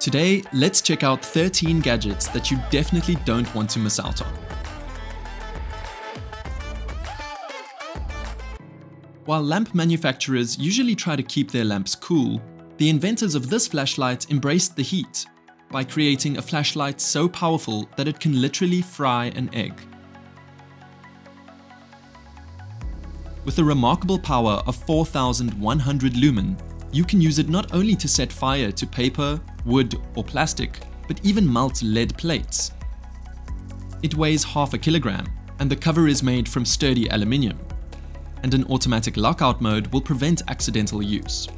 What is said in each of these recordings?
Today, let's check out 13 gadgets that you definitely don't want to miss out on. While lamp manufacturers usually try to keep their lamps cool, the inventors of this flashlight embraced the heat by creating a flashlight so powerful that it can literally fry an egg. With a remarkable power of 4100 lumen, you can use it not only to set fire to paper, wood or plastic, but even melt lead plates. It weighs half a kilogram and the cover is made from sturdy aluminium. And an automatic lockout mode will prevent accidental use.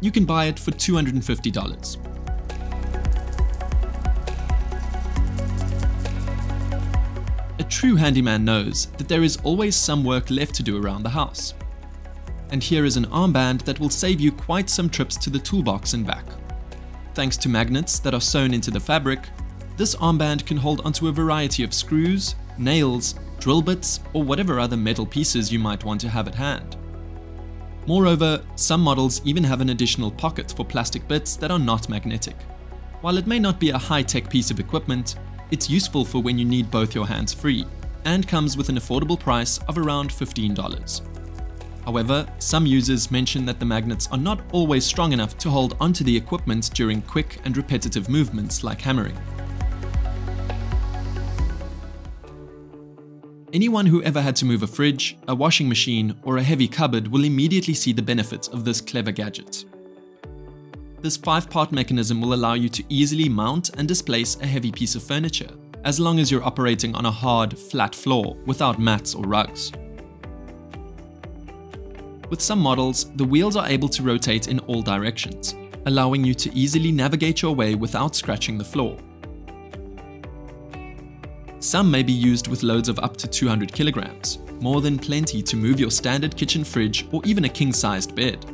You can buy it for $250. A true handyman knows that there is always some work left to do around the house. And here is an armband that will save you quite some trips to the toolbox and back. Thanks to magnets that are sewn into the fabric, this armband can hold onto a variety of screws, nails, drill bits, or whatever other metal pieces you might want to have at hand. Moreover, some models even have an additional pocket for plastic bits that are not magnetic. While it may not be a high-tech piece of equipment, it's useful for when you need both your hands free, and comes with an affordable price of around $15. However, some users mention that the magnets are not always strong enough to hold onto the equipment during quick and repetitive movements like hammering. Anyone who ever had to move a fridge, a washing machine, or a heavy cupboard will immediately see the benefits of this clever gadget. This five-part mechanism will allow you to easily mount and displace a heavy piece of furniture, as long as you're operating on a hard, flat floor without mats or rugs. With some models, the wheels are able to rotate in all directions, allowing you to easily navigate your way without scratching the floor. Some may be used with loads of up to 200 kilograms, more than plenty to move your standard kitchen fridge or even a king-sized bed.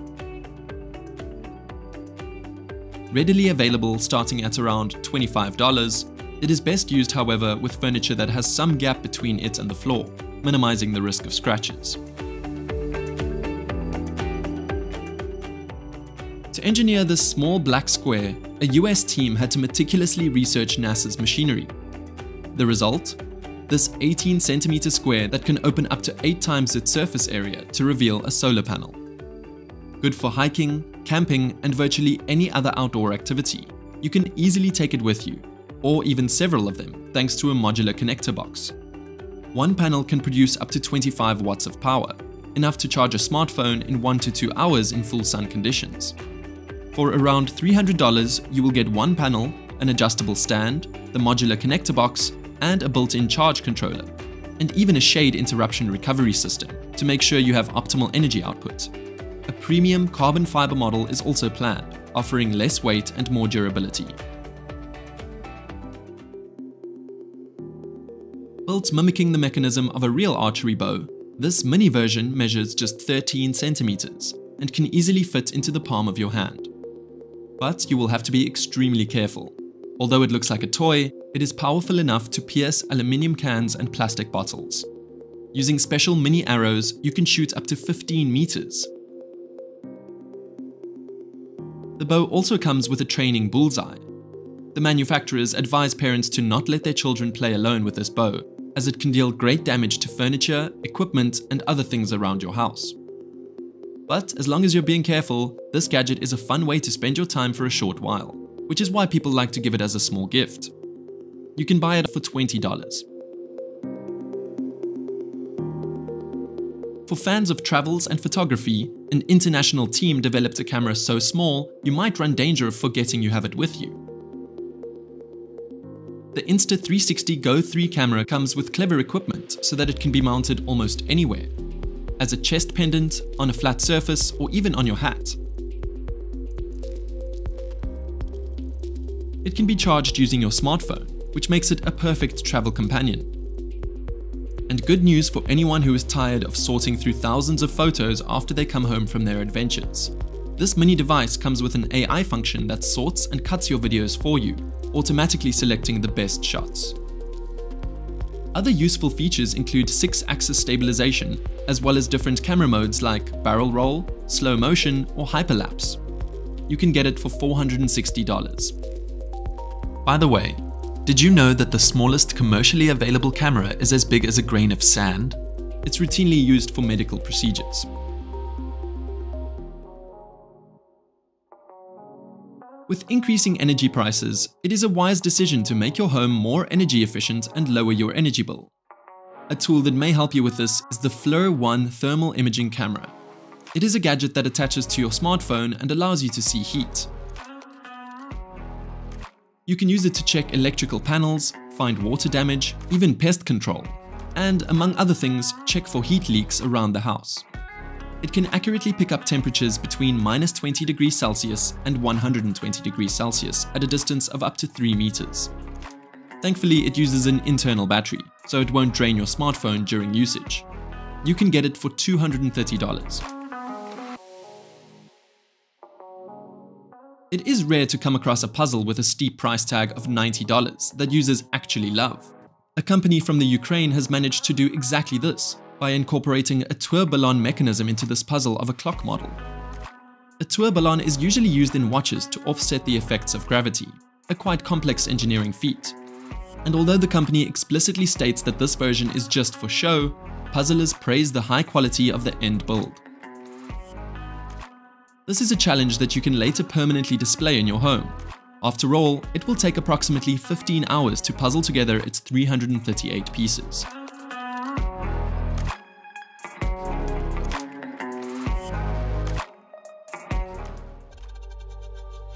Readily available starting at around $25, it is best used however with furniture that has some gap between it and the floor, minimizing the risk of scratches. To engineer this small black square, a US team had to meticulously research NASA's machinery. The result? This 18 centimeter square that can open up to 8 times its surface area to reveal a solar panel. Good for hiking, camping, and virtually any other outdoor activity. You can easily take it with you, or even several of them, thanks to a modular connector box. One panel can produce up to 25 watts of power, enough to charge a smartphone in 1 to 2 hours in full sun conditions. For around $300, you will get one panel, an adjustable stand, the modular connector box, and a built-in charge controller, and even a shade interruption recovery system to make sure you have optimal energy output. A premium carbon fiber model is also planned, offering less weight and more durability. Built mimicking the mechanism of a real archery bow, this mini version measures just 13 centimeters and can easily fit into the palm of your hand. But you will have to be extremely careful. Although it looks like a toy, it is powerful enough to pierce aluminium cans and plastic bottles. Using special mini arrows, you can shoot up to 15 meters, the bow also comes with a training bullseye. The manufacturers advise parents to not let their children play alone with this bow, as it can deal great damage to furniture, equipment, and other things around your house. But as long as you're being careful, this gadget is a fun way to spend your time for a short while, which is why people like to give it as a small gift. You can buy it for $20. For fans of travels and photography, an international team developed a camera so small, you might run danger of forgetting you have it with you. The Insta360 Go 3 camera comes with clever equipment so that it can be mounted almost anywhere, as a chest pendant, on a flat surface, or even on your hat. It can be charged using your smartphone, which makes it a perfect travel companion. And good news for anyone who is tired of sorting through thousands of photos after they come home from their adventures. This mini device comes with an AI function that sorts and cuts your videos for you, automatically selecting the best shots. Other useful features include 6-axis stabilization, as well as different camera modes like barrel roll, slow motion, or hyperlapse. you can get it for $460. By the way, did you know that the smallest commercially available camera is as big as a grain of sand? It's routinely used for medical procedures. With increasing energy prices, it is a wise decision to make your home more energy efficient and lower your energy bill. A tool that may help you with this is the FLIR One thermal imaging camera. It is a gadget that attaches to your smartphone and allows you to see heat. You can use it to check electrical panels, find water damage, even pest control, and among other things, check for heat leaks around the house. It can accurately pick up temperatures between minus 20 degrees Celsius and 120 degrees Celsius at a distance of up to 3 meters. Thankfully, it uses an internal battery, so it won't drain your smartphone during usage. You can get it for $230. It is rare to come across a puzzle with a steep price tag of $90 that users actually love. A company from the Ukraine has managed to do exactly this by incorporating a tourbillon mechanism into this puzzle of a clock model. A tourbillon is usually used in watches to offset the effects of gravity, a quite complex engineering feat. And although the company explicitly states that this version is just for show, puzzlers praise the high quality of the end build. This is a challenge that you can later permanently display in your home. After all, it will take approximately 15 hours to puzzle together its 338 pieces.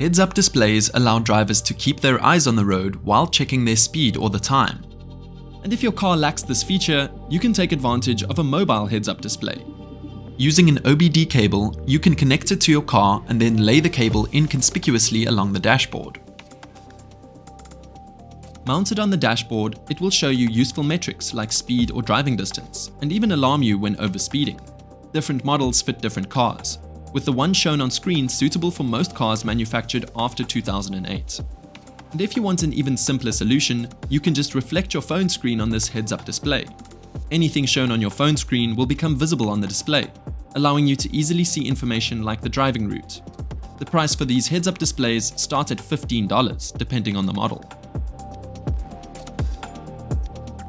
Heads-up displays allow drivers to keep their eyes on the road while checking their speed or the time. And if your car lacks this feature, you can take advantage of a mobile heads-up display. Using an OBD cable, you can connect it to your car and then lay the cable inconspicuously along the dashboard. Mounted on the dashboard, it will show you useful metrics like speed or driving distance, and even alarm you when overspeeding. Different models fit different cars, with the one shown on screen suitable for most cars manufactured after 2008. And if you want an even simpler solution, you can just reflect your phone screen on this heads-up display. Anything shown on your phone screen will become visible on the display, allowing you to easily see information like the driving route. The price for these heads-up displays starts at $15, depending on the model.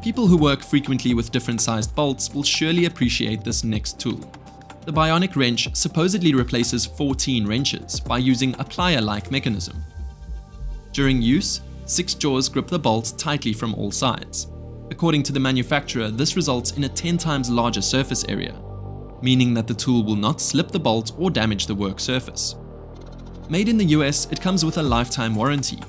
People who work frequently with different sized bolts will surely appreciate this next tool. The bionic wrench supposedly replaces 14 wrenches by using a plier-like mechanism. During use, six jaws grip the bolt tightly from all sides. According to the manufacturer, this results in a 10 times larger surface area, meaning that the tool will not slip the bolt or damage the work surface. Made in the US, it comes with a lifetime warranty.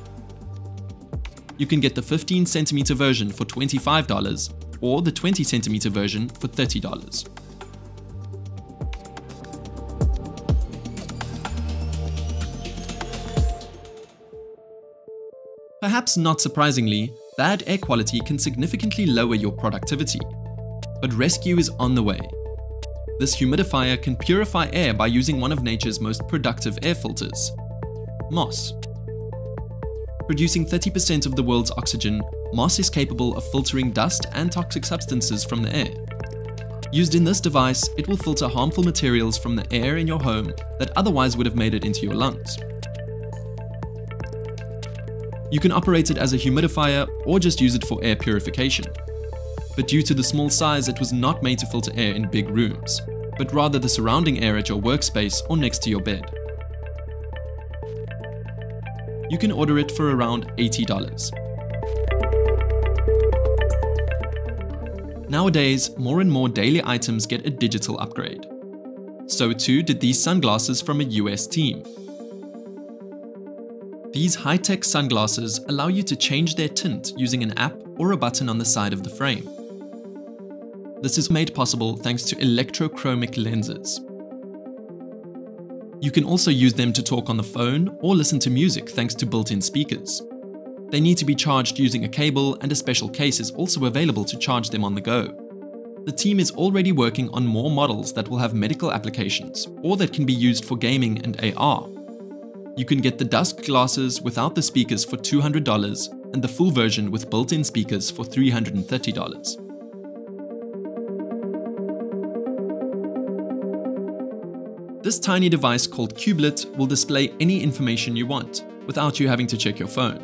You can get the 15cm version for $25 or the 20cm version for $30. Perhaps not surprisingly, bad air quality can significantly lower your productivity. But rescue is on the way. This humidifier can purify air by using one of nature's most productive air filters, moss. Producing 30% of the world's oxygen, moss is capable of filtering dust and toxic substances from the air. Used in this device, it will filter harmful materials from the air in your home that otherwise would have made it into your lungs. You can operate it as a humidifier or just use it for air purification. But due to the small size, it was not made to filter air in big rooms, but rather the surrounding air at your workspace or next to your bed. You can order it for around $80. Nowadays, more and more daily items get a digital upgrade. So too did these sunglasses from a US team, these high-tech sunglasses allow you to change their tint using an app or a button on the side of the frame. This is made possible thanks to electrochromic lenses. You can also use them to talk on the phone or listen to music thanks to built-in speakers. They need to be charged using a cable and a special case is also available to charge them on the go. The team is already working on more models that will have medical applications or that can be used for gaming and AR. You can get the dusk glasses without the speakers for $200 and the full version with built-in speakers for $330. This tiny device called Cubelet will display any information you want, without you having to check your phone.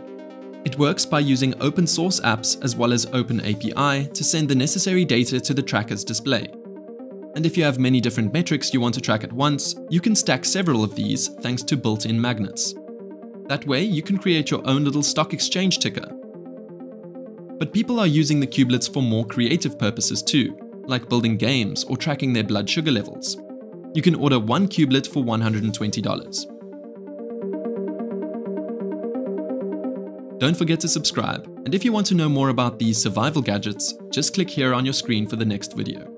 It works by using open source apps as well as Open API to send the necessary data to the tracker's display. And if you have many different metrics you want to track at once, you can stack several of these thanks to built-in magnets. That way, you can create your own little stock exchange ticker. But people are using the cubelets for more creative purposes too, like building games or tracking their blood sugar levels. You can order one cubelet for $120. Don't forget to subscribe, and if you want to know more about these survival gadgets, just click here on your screen for the next video.